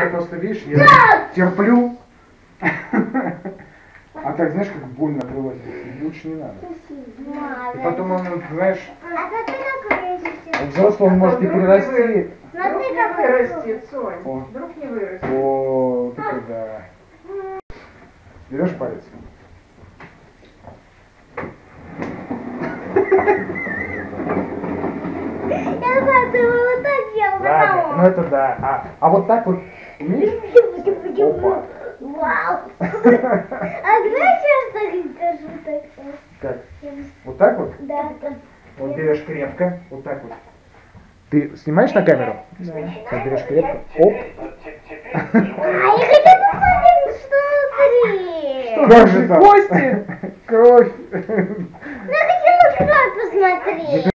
Я просто, видишь, я терплю. А так, знаешь, как больно отрывать. Лучше не надо. И потом он, знаешь, А у взрослого он может и прирасти. вы- Смотри, Вдруг не как вырастет, Сонь. Вдруг не вырастет. О, вот это да. Берешь палец? Я знаю, ты вот так делал. Ладно, ну это да. А, а вот так вот, умеешь? Опа. Вау. А знаешь, я что скажу так? Как? Вот так вот? Да. Вот берешь крепко, вот так вот. Ты снимаешь на камеру? Да. Так берешь крепко. Оп. А я хочу посмотреть, что внутри. Как же так? Кости! Кровь. Ну, я хотела кровь посмотреть.